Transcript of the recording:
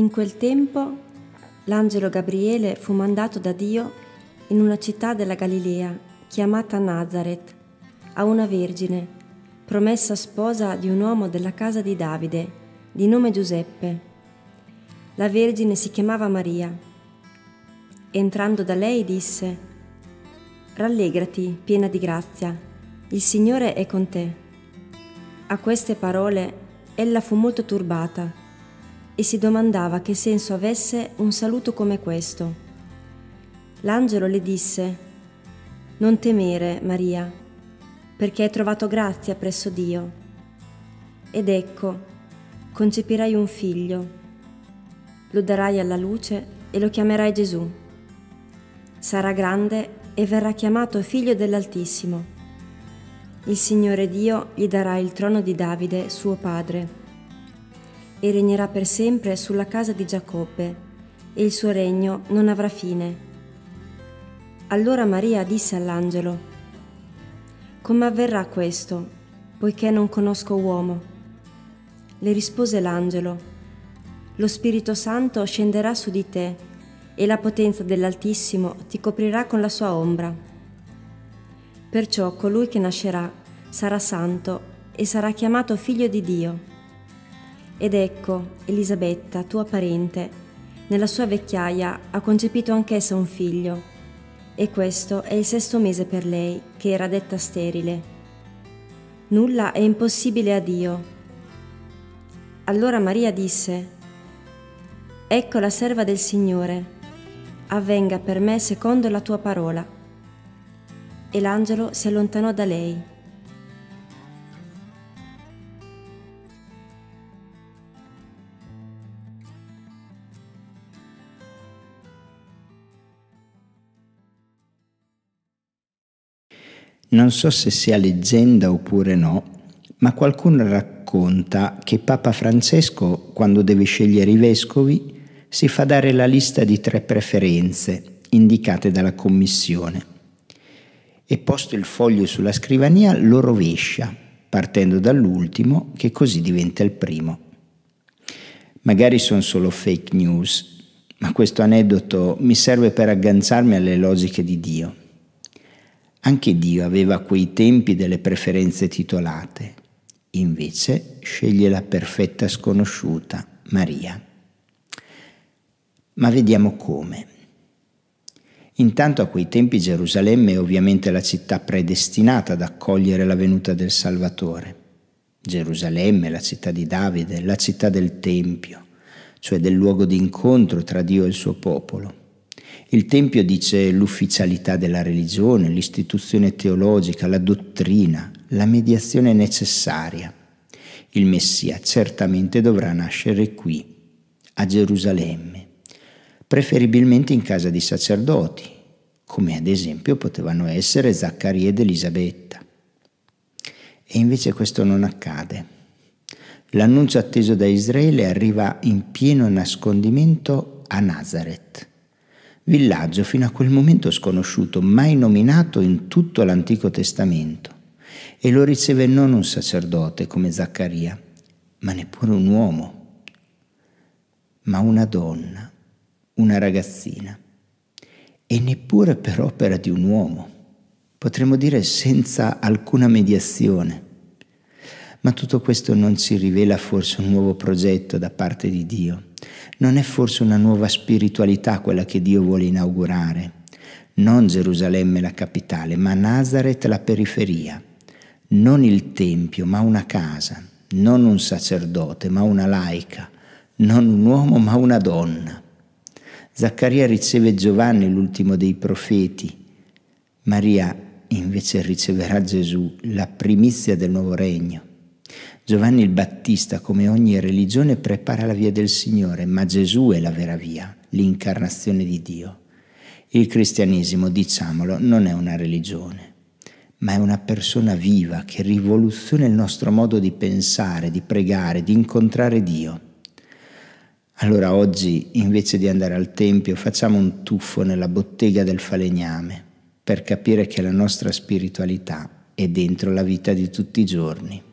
In quel tempo l'angelo Gabriele fu mandato da Dio in una città della Galilea chiamata Nazareth a una vergine, promessa sposa di un uomo della casa di Davide, di nome Giuseppe. La vergine si chiamava Maria. Entrando da lei disse, Rallegrati, piena di grazia, il Signore è con te. A queste parole ella fu molto turbata e si domandava che senso avesse un saluto come questo. L'angelo le disse, Non temere, Maria, perché hai trovato grazia presso Dio. Ed ecco, concepirai un figlio, lo darai alla luce e lo chiamerai Gesù. Sarà grande e verrà chiamato figlio dell'Altissimo. Il Signore Dio gli darà il trono di Davide, suo padre e regnerà per sempre sulla casa di Giacobbe, e il suo regno non avrà fine. Allora Maria disse all'angelo, Come avverrà questo, poiché non conosco uomo? Le rispose l'angelo, Lo Spirito Santo scenderà su di te, e la potenza dell'Altissimo ti coprirà con la sua ombra. Perciò colui che nascerà sarà santo e sarà chiamato figlio di Dio. Ed ecco, Elisabetta, tua parente, nella sua vecchiaia ha concepito anch'essa un figlio, e questo è il sesto mese per lei, che era detta sterile. Nulla è impossibile a Dio. Allora Maria disse, Ecco la serva del Signore, avvenga per me secondo la tua parola. E l'angelo si allontanò da lei. Non so se sia leggenda oppure no, ma qualcuno racconta che Papa Francesco, quando deve scegliere i vescovi, si fa dare la lista di tre preferenze indicate dalla commissione e posto il foglio sulla scrivania lo rovescia, partendo dall'ultimo che così diventa il primo. Magari sono solo fake news, ma questo aneddoto mi serve per agganciarmi alle logiche di Dio. Anche Dio aveva a quei tempi delle preferenze titolate, invece sceglie la perfetta sconosciuta, Maria. Ma vediamo come. Intanto a quei tempi Gerusalemme è ovviamente la città predestinata ad accogliere la venuta del Salvatore. Gerusalemme, la città di Davide, la città del Tempio, cioè del luogo di incontro tra Dio e il suo popolo. Il Tempio dice l'ufficialità della religione, l'istituzione teologica, la dottrina, la mediazione necessaria. Il Messia certamente dovrà nascere qui, a Gerusalemme, preferibilmente in casa di sacerdoti, come ad esempio potevano essere Zaccaria ed Elisabetta. E invece questo non accade. L'annuncio atteso da Israele arriva in pieno nascondimento a Nazareth villaggio fino a quel momento sconosciuto, mai nominato in tutto l'Antico Testamento. E lo riceve non un sacerdote come Zaccaria, ma neppure un uomo, ma una donna, una ragazzina. E neppure per opera di un uomo, potremmo dire senza alcuna mediazione. Ma tutto questo non ci rivela forse un nuovo progetto da parte di Dio non è forse una nuova spiritualità quella che Dio vuole inaugurare? Non Gerusalemme la capitale, ma Nazareth la periferia. Non il Tempio, ma una casa. Non un sacerdote, ma una laica. Non un uomo, ma una donna. Zaccaria riceve Giovanni, l'ultimo dei profeti. Maria invece riceverà Gesù, la primizia del nuovo regno. Giovanni il Battista, come ogni religione, prepara la via del Signore, ma Gesù è la vera via, l'incarnazione di Dio. Il cristianesimo, diciamolo, non è una religione, ma è una persona viva che rivoluziona il nostro modo di pensare, di pregare, di incontrare Dio. Allora oggi, invece di andare al Tempio, facciamo un tuffo nella bottega del falegname per capire che la nostra spiritualità è dentro la vita di tutti i giorni.